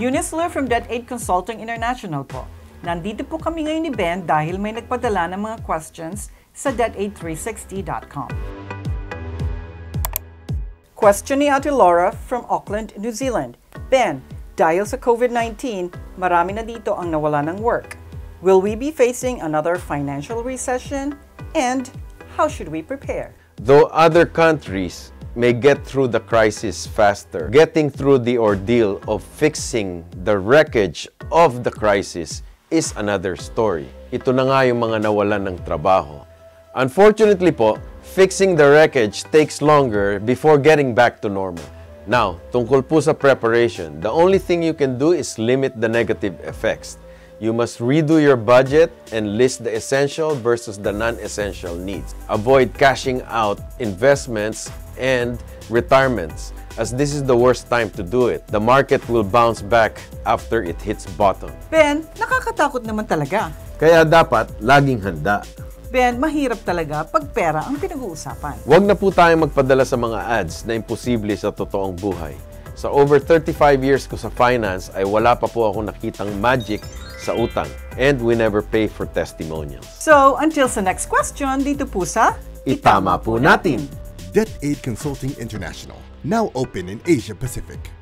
Eunice Ler from Debt Aid Consulting International po. Nandito po kami ngayon ni Ben dahil may nagpadala ng mga questions sa dettaid360.com. Question ni Ate Laura from Auckland, New Zealand. Ben, dahil sa COVID-19, marami na dito ang nawala ng work. Will we be facing another financial recession? And how should we prepare? Though other countries may get through the crisis faster, getting through the ordeal of fixing the wreckage of the crisis is another story. Ito na nga yung mga nawalan ng trabaho. Unfortunately po, fixing the wreckage takes longer before getting back to normal. Now, tungkol po sa preparation, the only thing you can do is limit the negative effects. You must redo your budget and list the essential versus the non-essential needs. Avoid cashing out investments and retirements as this is the worst time to do it. The market will bounce back after it hits bottom. Ben, nakakatakot naman talaga. Kaya dapat laging handa. Ben, mahirap talaga pag pera ang pinag-uusapan. Huwag na po tayong magpadala sa mga ads na imposible sa totoong buhay. Sa over 35 years ko sa finance ay wala pa po ako nakitang magic sa utang. And we never pay for testimonials. So, until sa next question, dito po sa Itama po natin. Debt Aid Consulting International, now open in Asia Pacific.